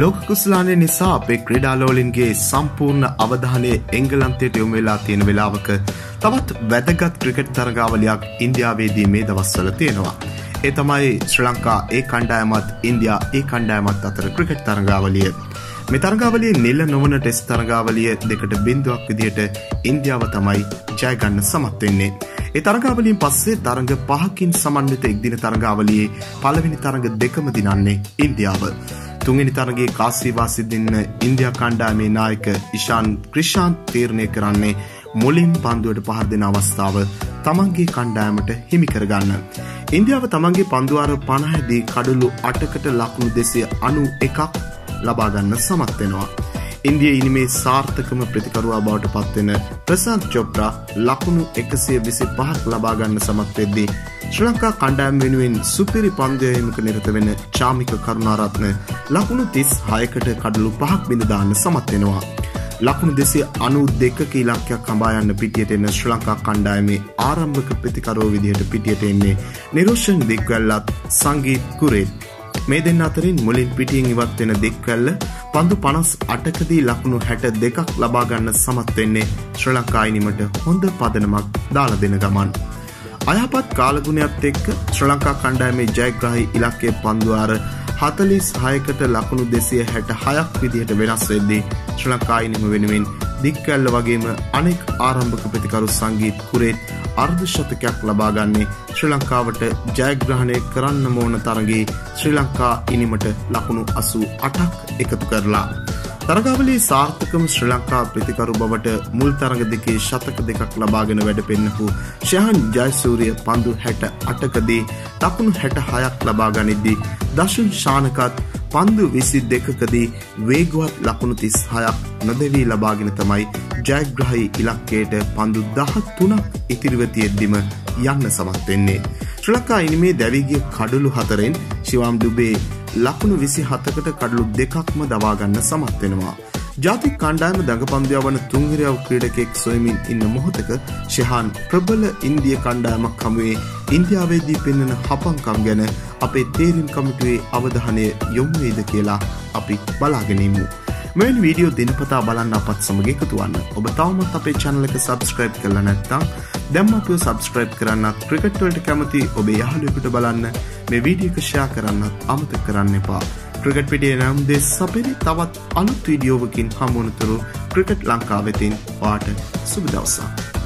ලෝකකුස්ලානය නිසා අපේ ක්‍රඩාලෝලින්ගේ සම්පූර්ණ අවධානය එංගලන්තයට යොම වෙලා තියෙන වෙලාවක තවත් වැදගත් ක්‍රිකට් තරගාවලයක් ඉන්දියාවේදී මේ දවස්වල තියෙනවා. ඒ තමයි ශ්‍ර ලංකා ඒ කණ්ඩායමත් ඉන්දයා ඒ කණ්ඩායමත් අතර ක්‍රිකට් තරගාවලිය. මෙ තරගාවලිය නිල්ල නොවන ටෙස් තරගාවලිය දෙකට බින්දුවක් විදිහට ඉන්දියාව තමයි ජයගන්න සමත්වෙන්නේ. ඒ තරගාවලින් පස්සේ තරඟ පහකින් සමන්විත එක්දින තරගාවලියේ පළවෙනි තරඟ දෙකම දිනන්නේ ඉන්දියාව. තුන්වෙනි තරගේ කාසීවා සිදින්න ඉන්දයා කණ්ඩාමේ නායක ඉශාන් ක්‍රිෂාන් තීරණය කරන්නේ මුලින් පන්දුවට පහර දෙන අවස්ථාව තමන්ගේ කණ්ඩායමට හිමිකරගන්න. ඉන්දියාව තමන්ගේ පන්දුවාර පණහැදී කඩුලු අටකට ලකුණු දෙසිය අනු එකක් ලබාගන්න සමත්වෙනවා. ඉන්දිය ඉනිමේ සාර්ථකම ප්‍රතිකරුවා බවට පත්වෙන ප්‍රසාන්ත් චොප්‍රා ලකුණු එකසිය විසි පහක් ලබාගන්න සමත්වෙද්දී ශ්‍ර ලංකා කණ්ඩෑම් වෙනුවෙන් සුපිරි පන්දයමක නිරත වෙන චාමික කරුණාරත්න ලකුණු තිස් හයකට කඩලු පහක් බිඳදාන්න සමත්වෙනවා. ලකුණු දෙසිය අනු දෙක ඉලක්කයක් කම්බායන්න පිටියට එන්න ශ්‍ර ලංකා කණ්ඩායමේ ආරම්භක ප්‍රතිකරෝ විදිහට පිටියට එන්නේ නිරුෂන් දික්වැල්ලත් සංගීත් කුරේත්. මේ දෙන්න අතරින් මුලින් පිටියෙන් ඉවත් වෙන දෙක්වැල්ල පන්දු පනස් අටකදී ලකුණු හැට දෙකක් ලබාගන්න සමත් වෙන්නේ ශ්‍ර ලංකායිනිමට හොඳ පදනමක් දාල දෙන ගමන්. අයහපත් කාලගුණයක් එක්ක ශ්‍ර ලංකා කණ්ඩායමේ ජයග්‍රහහි ඉලක්කේ පන්දුවාර හතලිස් හයකට ලකුණු දෙසිය හැට හයක් විදිහට වෙනස් වෙද්දී ශ්‍ර ලංකායිනිම වෙනුවෙන් දික්කැල්ල වගේම අනෙක් ආරම්භක ප්‍රතිකරු සංගීත් කුරේත් අර්ධ ශතකයක් ලබාගන්නේ ශ්‍රී ලංකාවට ජයග්‍රහණය කරන්න මෝන තරගේ ශ්‍රී ලංකා ඉනිමට ලකුණු අසූ අටක් එකතු කරලා. තරගාවලේ සාර්ථකම ශ්‍ර ලංකා ප්‍රතිකරු බවට මුල් තරග දෙකේ ශතක දෙකක් ලබාගෙන වැඩ පෙන්න්නපු ශයහන් ජයසූරිය පන්දු හැට අටකදී දකුණු හැට හයක් ලබාගනිද්දී දශුන් ශානකත් පන්දු විසි දෙකකදී වේගුවත් ලකුණු තිස් හයක් නොදවී ලබාගෙන තමයි ජයග්‍රහහි ඉලක්කයට පන්දු දහත් තුනක් ඉතිරිවතියෙද්දිම යන්න සමත්වෙන්නේ. ශ්‍ර ලංකා ඉනිමේ දැවිගිය කඩුළු හතරෙන් ශිවම් දුබේ ලකුණු විසි හතකට කඩලු දෙකක්ම දවාගන්න සමත් වෙනවා. ජාතික කණ්ඩායම දඟපන්දයා වන තුංහිරයව ක්‍රීඩකෙක් සොයමින් ඉන්න මොහොතක ශහාන් ප්‍රබල ඉන්දිය කණ්ඩායමක් හමුවේ ඉන්දියාවේදී පෙන්වන හපංකම් ගැන අපේ තේරීම් කමිටුවේ අවධානය යොමුවේද කියලා අපි බලාගෙනීමු. මෙන් වීඩියෝ දිනපතා බලන්න අපත් සමග එකතුවන්න ඔබ තවමත් අපේ චැනලක සබස්ක්‍රයිබ් කරල නැත්තම් දැම්ම අපිෝ සබස්ක්‍රයිබ් කරන්නත් ක්‍රිකට්වලට කැමති ඔබේ යහලයකුට බලන්න මේ වීඩියකෂයා කරන්නත් අමත කරන්න එපා. ක්‍රිකට් පිටිය නම් දෙ සපිරි තවත් අලුත් වීඩියෝවකින් හමුණතුරු ක්‍රිකට් ලංකාවෙතින් වාට සුබදවසා.